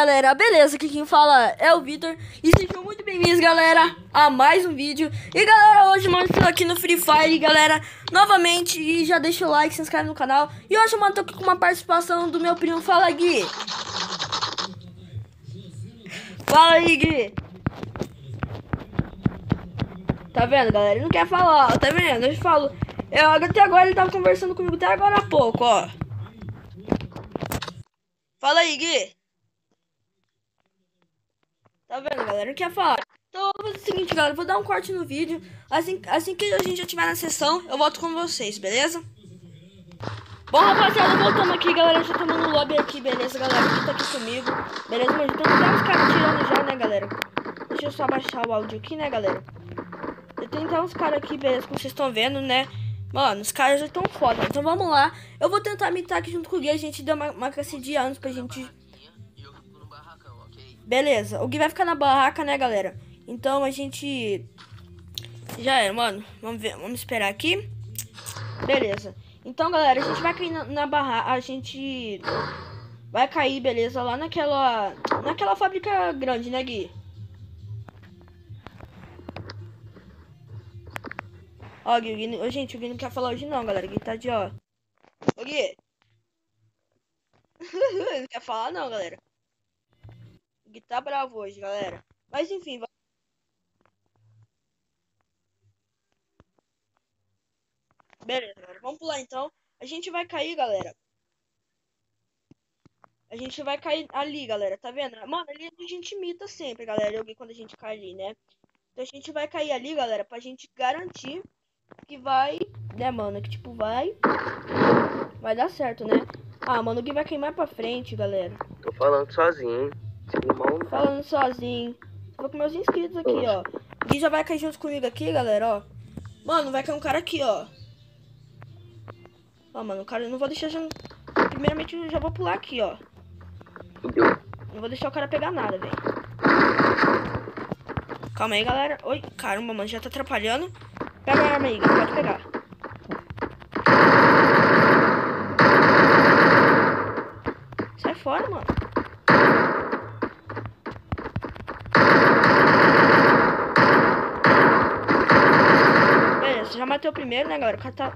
galera, beleza? Aqui quem fala é o Vitor. E sejam muito bem-vindos, galera, a mais um vídeo. E galera, hoje, mano, estou aqui no Free Fire, galera Novamente, e já deixa o like, se inscreve no canal. E hoje, mano, tô aqui com uma participação do meu primo. Fala, Gui. Fala aí, Gui. Tá vendo, galera? Ele não quer falar, tá vendo? Eu falo eu, Até agora ele tava conversando comigo, até agora há pouco, ó. Fala aí, Gui Tá vendo, galera? Não quer falar. Então, eu vou fazer o seguinte, galera. vou dar um corte no vídeo. Assim, assim que a gente já estiver na sessão, eu volto com vocês, beleza? Bom, rapaziada, voltando aqui, galera. Já estamos no lobby aqui, beleza, galera? Quem tá aqui comigo. Beleza, mas então tem uns caras tirando já, né, galera? Deixa eu só baixar o áudio aqui, né, galera? Tem então uns caras aqui, beleza, como vocês estão vendo, né? Mano, os caras já estão foda. Então vamos lá. Eu vou tentar imitar aqui junto com o Gui. A gente deu uma, uma de anos pra gente Beleza, o Gui vai ficar na barraca, né, galera? Então a gente... Já é, mano. Vamos ver, vamos esperar aqui. Beleza. Então, galera, a gente vai cair na, na barraca. A gente vai cair, beleza, lá naquela... Naquela fábrica grande, né, Gui? Ó, Gui, o Gui, gente, o Gui não quer falar hoje não, galera. O Gui tá de ó. Ô, Gui. não quer falar não, galera. Gui tá bravo hoje, galera. Mas enfim, vai... Beleza, galera. Vamos pular então. A gente vai cair, galera. A gente vai cair ali, galera. Tá vendo? Mano, ali a gente imita sempre, galera. Eu quando a gente cai ali, né? Então a gente vai cair ali, galera, pra gente garantir que vai, né, mano? Que tipo, vai. Vai dar certo, né? Ah, mano, o Gui vai mais pra frente, galera. Tô falando sozinho, hein? Falando sozinho. Vou com meus inscritos aqui, ó. Gui já vai cair junto comigo aqui, galera, ó. Mano, vai cair um cara aqui, ó. Ó, mano, o cara... Eu não vou deixar... Já... Primeiramente, eu já vou pular aqui, ó. Não vou deixar o cara pegar nada, velho. Calma aí, galera. Oi, caramba, mano, já tá atrapalhando. Pega a arma aí, pode pegar. Sai fora, mano. O primeiro, né, galera? O cara tá...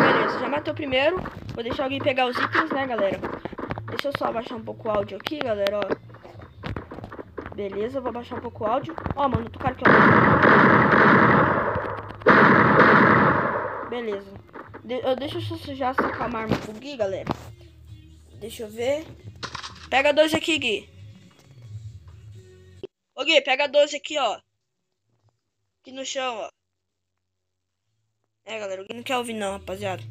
Beleza, já matei o primeiro. Vou deixar alguém pegar os itens, né, galera? Deixa eu só abaixar um pouco o áudio aqui, galera, ó. Beleza, vou abaixar um pouco o áudio. Ó, mano, tu cara aqui, ó. Beleza. De eu, deixa eu já sacar uma arma pro Gui, galera. Deixa eu ver. Pega dois aqui, Gui. Ô Gui, pega 12 aqui, ó. Aqui no chão, ó. É, galera, Gui não quer ouvir não, rapaziada.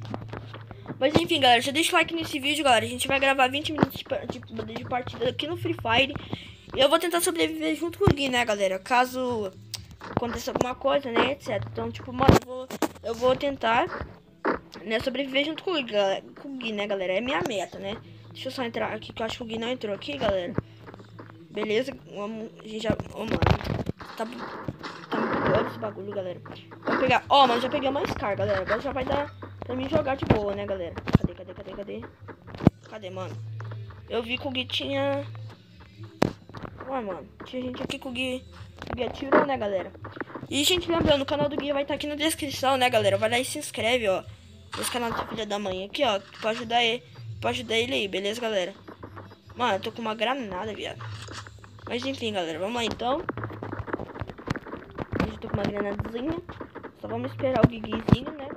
Mas enfim, galera, já deixa o like nesse vídeo, galera. A gente vai gravar 20 minutos de, de, partida aqui no Free Fire. E eu vou tentar sobreviver junto com o Gui, né, galera? Caso aconteça alguma coisa, né, etc. Então, tipo, mano, eu vou, eu vou tentar, né, sobreviver junto com o, Gui, com o Gui, né, galera? É minha meta, né? Deixa eu só entrar aqui, que eu acho que o Gui não entrou aqui, galera. Beleza, vamos, a gente já... Mano, tá, doido esse bagulho, galera. Vou pegar... Ó, oh, mano, já peguei uma Scar, galera. Agora já vai dar pra mim jogar de boa, né, galera? Cadê, cadê, cadê, cadê? Cadê, mano? Eu vi que o Gui tinha... Ué, mano, tinha gente aqui com o Gui... O Gui atirou, né, galera? E, gente, lembrando, o canal do Gui vai estar tá aqui na descrição, né, galera? Vai lá e se inscreve, ó. Nesse canal do filho da mãe aqui, ó. Pra ajudar ele, pra ajudar ele aí, beleza, galera? Mano, eu tô com uma granada, viado. Mas enfim, galera, vamos lá então. Tô com uma granadazinha. Só vamos esperar o Guiguizinho, né?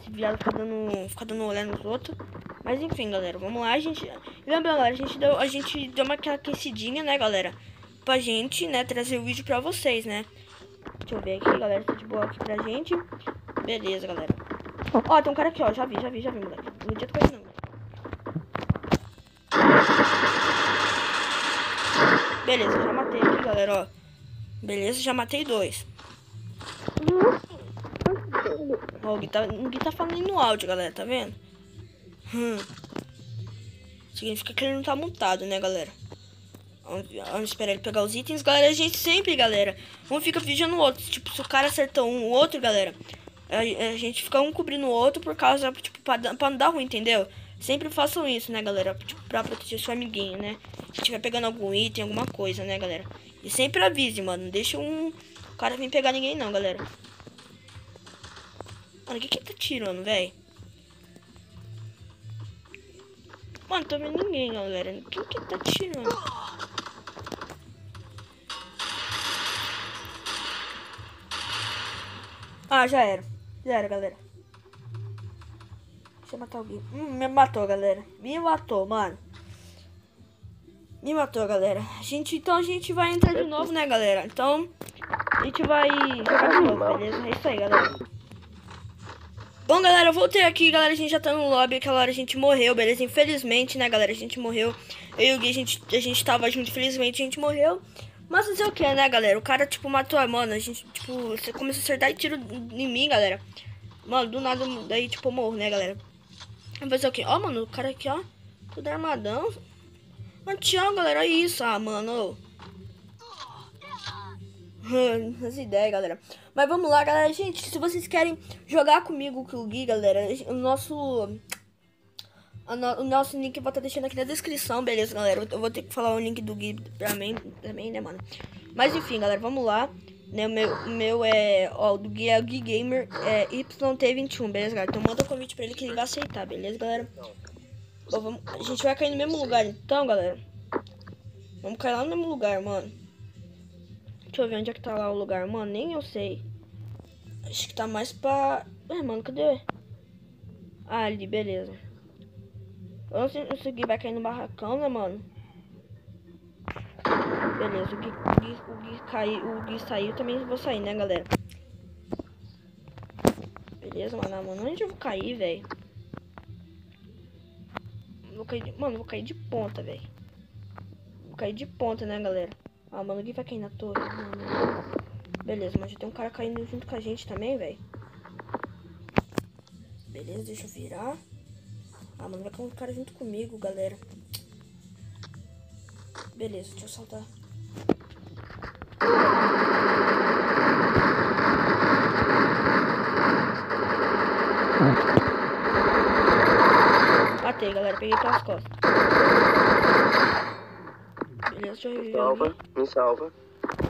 Esse viado ficar dando, ficar dando olhar nos outros. Mas enfim, galera, vamos lá. A gente, lembra, galera, a gente deu, a gente deu uma aquecidinha, né, galera? Pra gente, né, trazer o vídeo pra vocês, né? Deixa eu ver aqui, galera, tá de boa aqui pra gente. Beleza, galera. Ó, tem um cara aqui, ó. Já vi, já vi, já vi, moleque. Não adianta com não. Beleza, já matei aqui, galera, ó. Beleza, já matei dois. Ó, Gui tá, o tá falando no áudio, galera, tá vendo? Hum. Significa que ele não tá montado, né, galera? Vamos, esperar ele pegar os itens. Galera, a gente sempre, galera, um fica vigiando o outro. Tipo, se o cara acertou um, o outro, galera, a, a, gente fica um cobrindo o outro por causa, tipo, pra, pra não dar ruim, entendeu? Sempre façam isso, né, galera? Tipo, pra proteger seu amiguinho, né? Se tiver pegando algum item, alguma coisa, né, galera? E sempre avise, mano. Deixa um cara vir pegar ninguém, não, galera. Mano, o que que tá tirando, velho? Mano, tô vendo ninguém, galera. Quem que tá tirando? Ah, já era. Já era, galera. Deixa eu matar alguém. Hum, me matou, galera. Me matou, mano. Me matou, galera. A gente, então a gente vai entrar de novo, né, galera? Então, a gente vai jogar de novo, beleza? É isso aí, galera. Bom, galera, eu voltei aqui, galera, a gente já tá no lobby, aquela hora a gente morreu, beleza? Infelizmente, né, galera, a gente morreu. Eu e o Gui, a gente, a gente tava junto, infelizmente a gente morreu. Mas não sei o que, né, galera? O cara, tipo, matou a mano, a gente, tipo, você começou a acertar tiro em mim, galera. Mano, do nada, daí, tipo, eu morro, né, galera? Vou fazer o que? Ó, mano, o cara aqui, ó, tudo armadão. Mas tchau, galera, é isso, ah, mano. As ideias, galera. Mas vamos lá, galera. Gente, se vocês querem jogar comigo com o Gui, galera, o nosso... O nosso link eu vou estar deixando aqui na descrição, beleza, galera? Eu vou ter que falar o link do Gui pra mim também, né, mano? Mas enfim, galera, vamos lá. Né, o meu, o meu é, ó, o do Gui é o Gui Gamer é YT21, beleza, galera? Então manda o um convite pra ele que ele vai aceitar, beleza, galera? Vamos, a gente vai cair no mesmo lugar, então, galera. Vamos cair lá no mesmo lugar, mano. Deixa eu ver onde é que tá lá o lugar, mano. Nem eu sei. Acho que tá mais pra... É, mano, cadê? Ah, ali, beleza. Vamos seguir, vai cair no barracão, né, mano? Beleza, o Gui, o Gui, o Gui, caiu, o Gui saiu, também vou sair, né, galera? Beleza, mano, mano, onde eu vou cair, velho? Vou cair de... Mano, vou cair de ponta, velho. Vou cair de ponta, né, galera? Ah, mano, Gui vai cair na torre. Mano. Beleza, mas já tem um cara caindo junto com a gente também, velho. Beleza, deixa eu virar. Ah, mano, vai cair um cara junto comigo, galera. Beleza, deixa eu saltar. Matei, galera. Peguei pelas costas. Eu reviver Salva, me salva.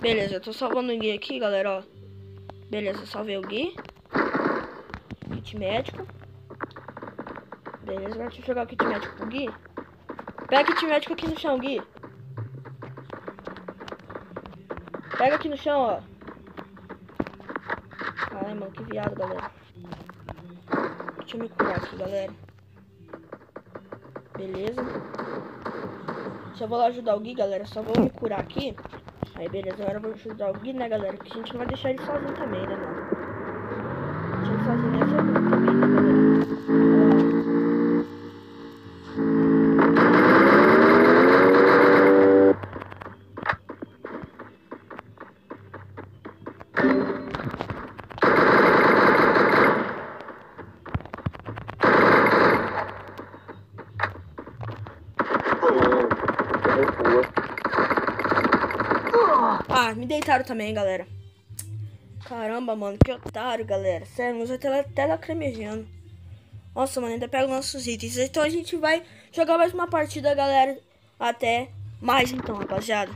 Beleza, eu tô salvando o Gui aqui, galera, ó. Beleza, salvei o Gui. Kit médico. Beleza, agora deixa eu jogar o kit médico pro Gui. Pega o kit médico aqui no chão, Gui. Pega aqui no chão, ó. Ai, mano, que viado, galera. Deixa eu me curar aqui, galera. Beleza. Só vou lá ajudar o Gui, galera. Só vou me curar aqui. Aí, beleza. Agora eu vou ajudar o Gui, né, galera? Que a gente não vai deixar ele sozinho também, né, mano? Deixar ele sozinho nessa Ah, me deitaram também, galera. Caramba, mano, que otário, galera. Sério, meus tela, tela cremejando. Nossa, mano, ainda pega nossos itens. Então a gente vai jogar mais uma partida, galera. Até mais então, rapaziada.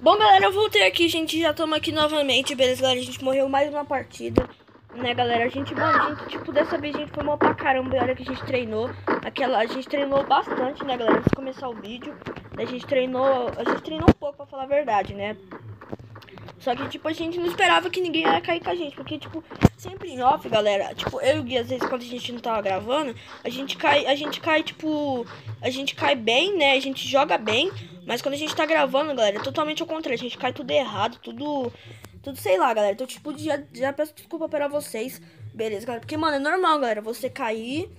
Bom, galera, eu voltei aqui, gente. Já estamos aqui novamente, beleza, galera? A gente morreu mais uma partida, né, galera? A gente, mano, a gente, tipo, dessa vez a gente foi mal pra caramba. E olha que a gente treinou. Aquela, a gente treinou bastante, né, galera? Antes de começar o vídeo. A gente treinou, a gente treinou um pouco, pra falar a verdade, né? Só que, tipo, a gente não esperava que ninguém ia cair com a gente. Porque, tipo, sempre em off, galera. Tipo, eu e o Gui, às vezes, quando a gente não tava gravando, a gente cai, a gente cai, tipo. A gente cai bem, né? A gente joga bem. Mas quando a gente tá gravando, galera, é totalmente ao contrário. A gente cai tudo errado, tudo. Tudo sei lá, galera. Então, tipo, já, já peço desculpa para vocês. Beleza, galera? Porque, mano, é normal, galera. Você cair,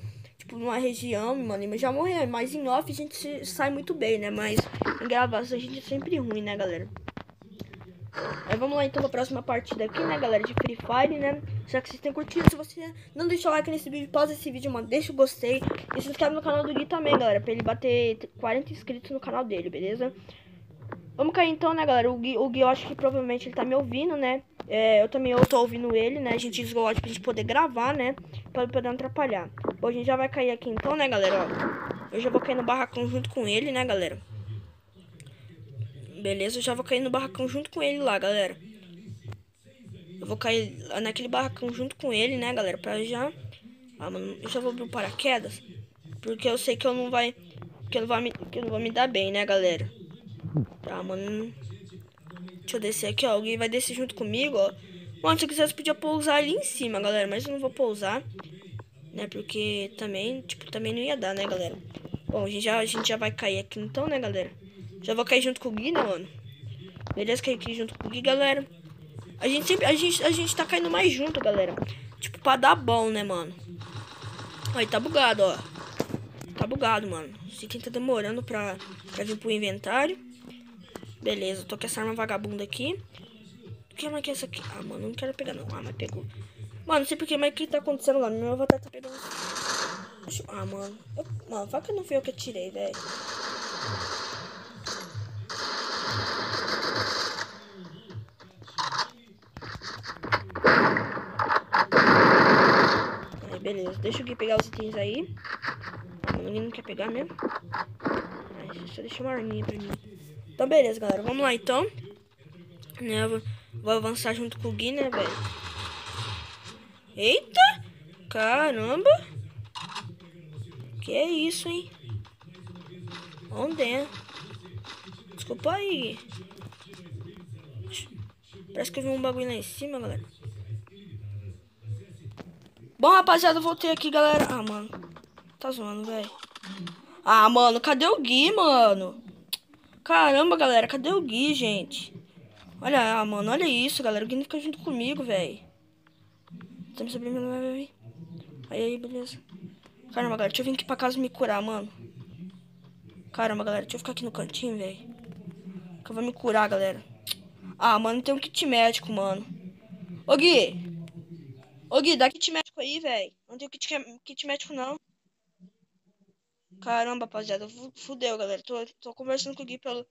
tipo, numa região, mano, e já morrer. Mas em off a gente sai muito bem, né? Mas em gravação a gente é sempre ruim, né, galera? Aí vamos lá então pra próxima partida aqui, né, galera, de Free Fire, né? Espero que vocês tenham curtido. Se você não deixou o like nesse vídeo, pausa esse vídeo, mano, deixa o gostei. E se inscreve no canal do Gui também, galera, pra ele bater 40 inscritos no canal dele, beleza? Vamos cair então, né, galera? O Gui, o Gui eu acho que provavelmente ele tá me ouvindo, né? É, eu também eu tô ouvindo ele, né? A gente desligou pra gente poder gravar, né? Pra poder não atrapalhar. Bom, a gente já vai cair aqui então, né, galera? Ó, eu já vou cair no barracão junto com ele, né, galera? Beleza, eu já vou cair no barracão junto com ele lá, galera. Eu vou cair naquele barracão junto com ele, né, galera? Pra já... Ah, mano, eu já vou abrir o paraquedas. Porque eu sei que eu não vai... Que eu não vai me, que eu não vou me dar bem, né, galera? Tá, mano... Deixa eu descer aqui, ó. Alguém vai descer junto comigo, ó. Mano, se eu quisesse, podia pousar ali em cima, galera. Mas eu não vou pousar. Né, porque também, tipo, também não ia dar, né, galera? Bom, a gente já, a gente já vai cair aqui então, né, galera? Já vou cair junto com o Gui, né, mano? Beleza, cair aqui junto com o Gui, galera. A gente sempre, a gente, a gente tá caindo mais junto, galera. Tipo, pra dar bom, né, mano? Aí, tá bugado, ó. Tá bugado, mano. Esse item tá demorando pra, pra vir pro inventário. Beleza, tô com essa arma vagabunda aqui. Que arma que é essa aqui? Ah, mano, não quero pegar não. Ah, mas pegou. Mano, não sei porquê, mas o que tá acontecendo lá? Meu avatar tá pegando... Ah, mano. Eu... Mano, fala que não fui eu que atirei, velho. beleza. Deixa o Gui pegar os itens aí. Ninguém não quer pegar mesmo. Aí, só deixa uma arminha pra mim. Então, beleza, galera. Vamos lá, então. Né, vou, vou, avançar junto com o Gui, né, velho? Eita! Caramba! Que é isso, hein? Onde é? Desculpa aí. Parece que eu vi um bagulho lá em cima, galera. Bom, rapaziada, eu voltei aqui, galera. Ah, mano. Tá zoando, velho. Ah, mano, cadê o Gui, mano? Caramba, galera, cadê o Gui, gente? Olha, ah, mano, olha isso, galera. O Gui não fica junto comigo, velho. Estamos abrindo, vai, Aí, aí, beleza. Caramba, galera, deixa eu vir aqui pra casa me curar, mano. Caramba, galera, deixa eu ficar aqui no cantinho, velho. Que eu vou me curar, galera. Ah, mano, tem um kit médico, mano. Ô, Gui, Ô Gui, dá kit médico aí, velho. Não tem kit, kit médico, não. Caramba, rapaziada. Fudeu, galera. Tô, tô conversando com o Gui pelo...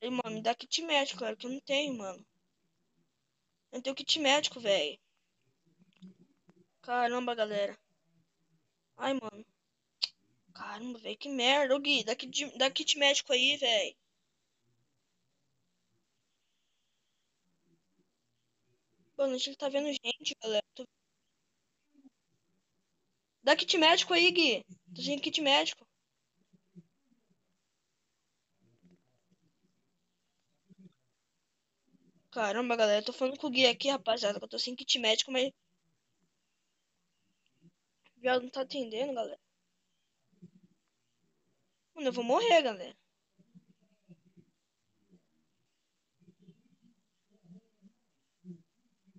Ele, mano, me dá kit médico, cara, que eu não tenho, mano. Eu não tenho kit médico, velho. Caramba, galera. Ai, mano. Caramba, velho, que merda. Ô Gui, dá kit, dá kit médico aí, velho. Mano, a gente tá vendo gente, galera. Tô Dá kit médico aí, Gui. Tô sem kit médico. Caramba, galera. Tô falando com o Gui aqui, rapaziada. Que eu tô sem kit médico, mas... Já não tá atendendo, galera. Mano, eu vou morrer, galera.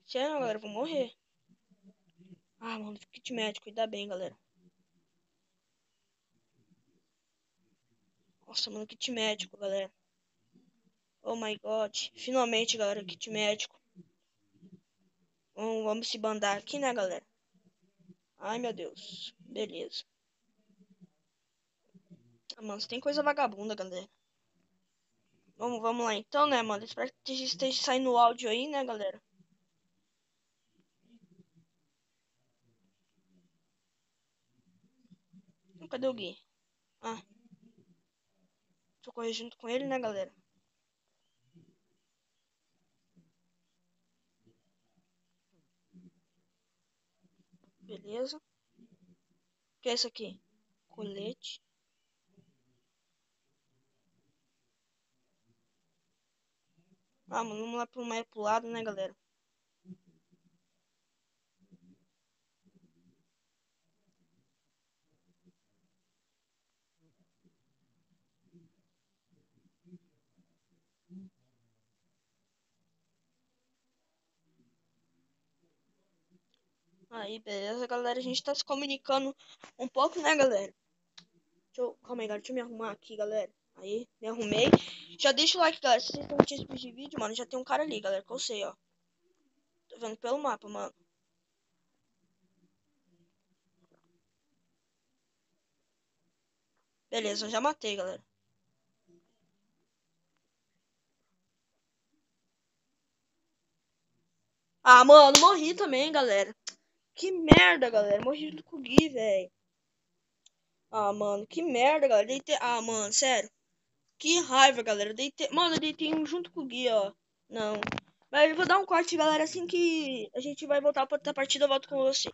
Sério, galera, eu vou morrer. Ah, mano, kit médico, cuida bem, galera. Nossa, mano, kit médico, galera. Oh my god. Finalmente, galera, kit médico. Vamos, se bandar aqui, né, galera? Ai, meu Deus. Beleza. Ah, tem coisa vagabunda, galera. Vamos, vamos lá então, né, mano? Espero que esteja saindo o áudio aí, né, galera? Cadê o Gui? Ah. Tô corrigindo com ele, né, galera? Beleza. O que é isso aqui? Colete. Mano, vamos lá pro mais pro lado, né, galera? Aí, beleza, galera. A gente tá se comunicando um pouco, né, galera? Deixa eu... Calma aí, galera. Deixa eu me arrumar aqui, galera. Aí, me arrumei. Já deixa o like, galera. Se vocês estão esse vídeo, mano, já tem um cara ali, galera, que eu sei, ó. Tô vendo pelo mapa, mano. Beleza, eu já matei, galera. Ah, mano, morri também, galera. Que merda, galera. Morri junto com o Gui, velho. Ah, mano, que merda, galera. Deitei... Ah, mano, sério. Que raiva, galera. Deitei... Mano, eu deitei um junto com o Gui, ó. Não. Mas eu vou dar um corte, galera, assim que a gente vai voltar pra outra partida, eu volto com você.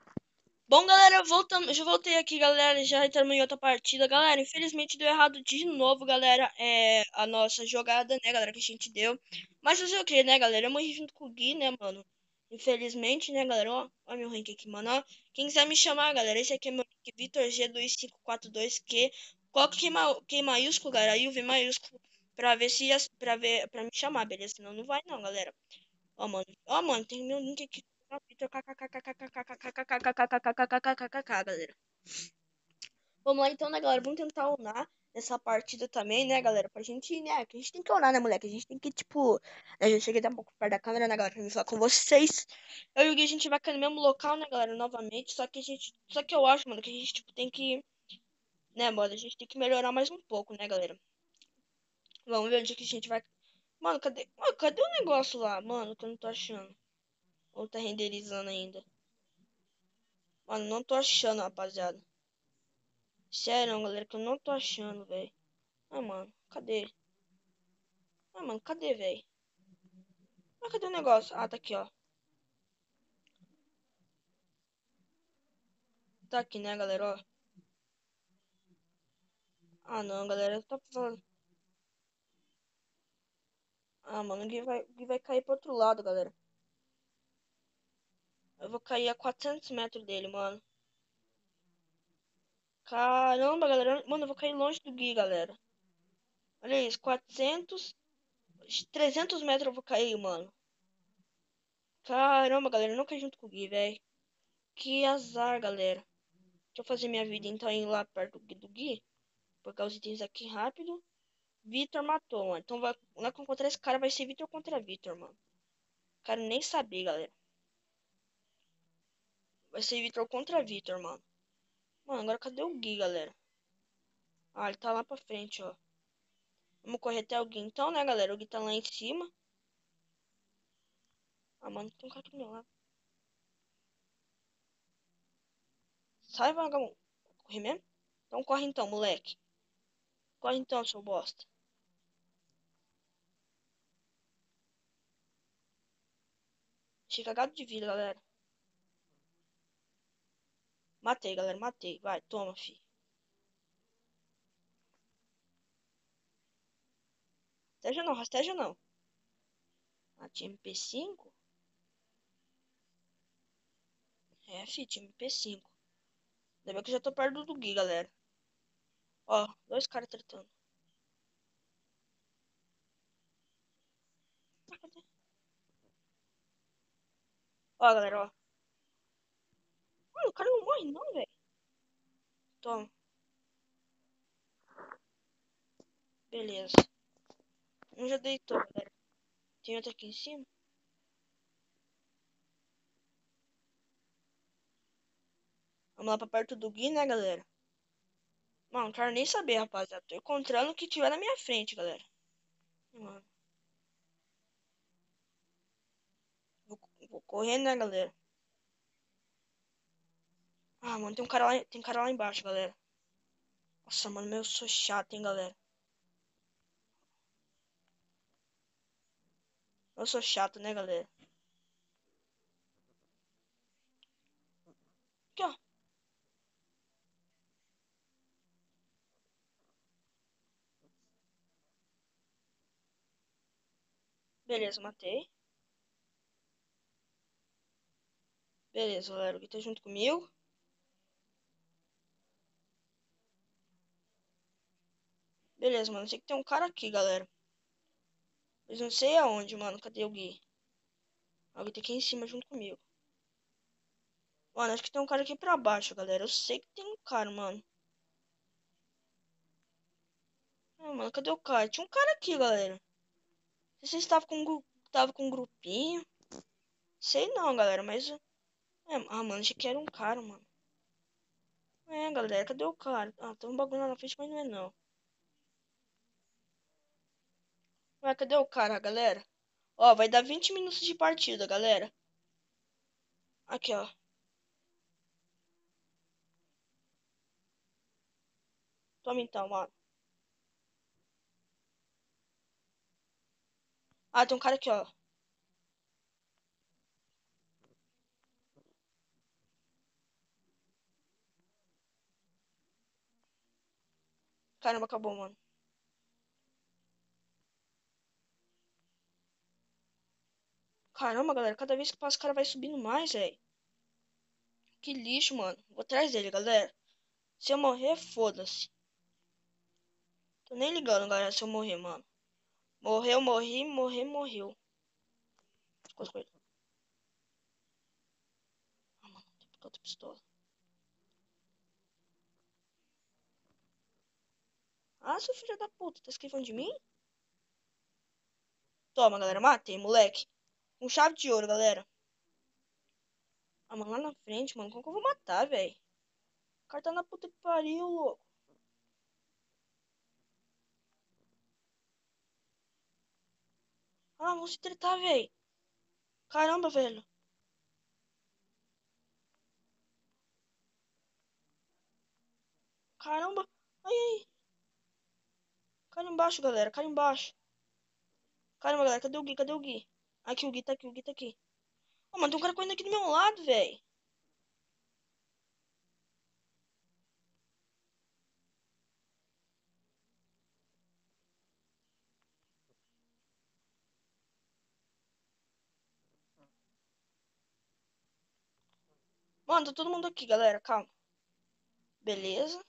Bom, galera, voltamos, já voltei aqui, galera, já entramos em outra partida. Galera, infelizmente deu errado de novo, galera, é a nossa jogada, né, galera, que a gente deu. Mas fazer o que, né, galera? Eu morri junto com o Gui, né, mano? Infelizmente, né, galera? Ó, ó meu rank aqui, mano. Ó, quem quiser me chamar, galera, esse aqui é meu rank, Vitor G2542Q. Coloca Q, ma Q maiúsculo, galera, e o V maiúsculo pra ver se, pra ver, pra me chamar, beleza? Senão não vai não, galera. Ó, mano, ó, mano, tem meu link aqui galera. Vamos lá então, né, galera? Vamos tentar onar nessa partida também, né, galera? Pra gente, né? Que a gente tem que onar, né, moleque? A gente tem que, tipo. A gente chega até um pouco perto da câmera, né, galera? Pra falar com vocês. Eu e o Gui, a gente vai cair no mesmo local, né, galera? Novamente. Só que a gente. Só que eu acho, mano, que a gente, tipo, tem que. Né, mano? A gente tem que melhorar mais um pouco, né, galera? Vamos ver onde que a gente vai. Mano, cadê. Mano, cadê o negócio lá, mano? Que eu não tô achando. Ou tá renderizando ainda? Mano, não tô achando, rapaziada. Sério, galera, que eu não tô achando, velho. Ah, mano, cadê? Ah, mano, cadê, velho? Ah, cadê o negócio? Ah, tá aqui, ó. Tá aqui, né, galera, ó. Ah, não, galera, tá falando. Ah, mano, o vai, vai cair pro outro lado, galera. Eu vou cair a 400 metros dele, mano. Caramba, galera. Mano, eu vou cair longe do Gui, galera. Olha isso, 400... 300 metros eu vou cair, mano. Caramba, galera. Eu não caí junto com o Gui, velho. Que azar, galera. Deixa eu fazer minha vida, então, ir lá perto do Gui. Pegar os itens aqui rápido. Vitor matou, mano. Então, vai, lá que eu encontrar esse cara vai ser Vitor contra Vitor, mano. Quero nem saber, galera. Vai ser Vitor contra Vitor, mano. Mano, agora cadê o Gui, galera? Ah, ele tá lá pra frente, ó. Vamos correr até o Gui então, né, galera? O Gui tá lá em cima. Ah, mano, tem um cara aqui lado. Sai, vagabundo. Corre mesmo? Então corre então, moleque. Corre então, seu bosta. Achei cagado de vida, galera. Matei, galera, matei. Vai, toma, fi. Rasteja não, rasteja não. Ah, time P5? É, fi, time P5. Ainda bem que eu já tô perto do Gui, galera. Ó, dois caras tretando. Ó, galera, ó. Mano, o cara não morre não, velho. Toma. Beleza. Um já deitou, galera. Tem outro aqui em cima. Vamos lá pra perto do Gui, né, galera? Mano, não quero nem saber, rapaziada. Tô encontrando o que tiver na minha frente, galera. Mano. Vou, vou correr, né, galera? Ah, mano, tem um cara lá, tem um cara lá embaixo, galera. Nossa, mano, eu sou chato, hein, galera. Eu sou chato, né, galera? Aqui, ó. Beleza, matei. Beleza, galera. Alguém tá junto comigo? Beleza, mano. Sei que tem um cara aqui, galera. Mas não sei aonde, mano. Cadê o Gui? Alguém tá aqui em cima junto comigo. Mano, acho que tem um cara aqui pra baixo, galera. Eu sei que tem um cara, mano. Ah, mano, cadê o cara? Tinha um cara aqui, galera. Se vocês estavam com, tava com um grupinho. Sei não, galera, mas... É, ah, mano, achei que era um cara, mano. É, galera, cadê o cara? Ah, tem um bagulho lá na frente, mas não é não. Ué, cadê o cara, galera? Ó, vai dar 20 minutos de partida, galera. Aqui, ó. Toma então, mano. Ah, tem um cara aqui, ó. Caramba, acabou, mano. Caramba, galera, cada vez que passa o cara vai subindo mais, velho. Que lixo, mano. Vou atrás dele, galera. Se eu morrer, foda-se. Tô nem ligando, galera, se eu morrer, mano. Morreu, morri, morrer, morreu. Ficou com ele. Ah, mano, tem outra pistola. Ah, seu filho da puta, tá esquivando de mim? Toma, galera, matei, moleque. Com chave de ouro, galera. Ah, mano, lá na frente, mano, como que eu vou matar, velho? O cara tá na puta que pariu, louco. Ah, vamos se tretar, velho. Caramba, velho. Caramba. Ai, ai. Cara embaixo, galera. Cara embaixo. Caramba, galera. Cadê o Gui? Cadê o Gui? Aqui, o Gui tá aqui. O Gui tá aqui. Oh, mano, tem um cara correndo aqui do meu lado, velho. Mano, tá todo mundo aqui, galera. Calma. Beleza.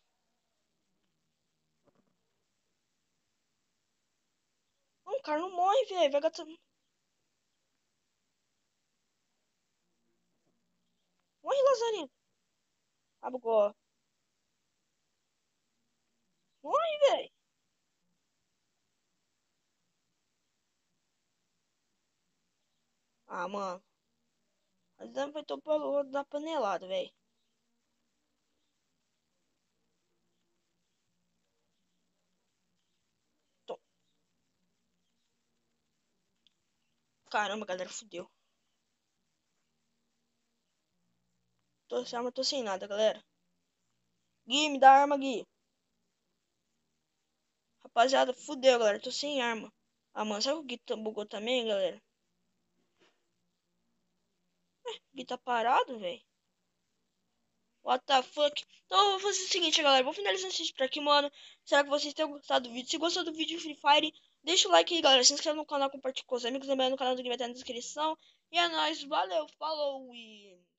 Não, cara, não morre, velho. Vai gastar... Morre, Lazarinho. Ah, bugou. Morre, velho. Ah, mano. Mas vai ter o da panelada, velho. Caramba, galera, fudeu. Tô sem arma, tô sem nada, galera. Gui, me dá arma, Gui. Rapaziada, fudeu, galera. Tô sem arma. Ah, mano, sabe o Gui bugou também, galera? O Gui tá parado, velho. What the fuck? Então eu vou fazer o seguinte, galera. Vou finalizar esse vídeo por aqui, mano. Espero que vocês tenham gostado do vídeo. Se gostou do vídeo Free Fire, deixa o like aí, galera. Se inscreve no canal, compartilha com os amigos. Lembrando, o canal do Gui vai estar na descrição. E é nóis. Valeu, falou e...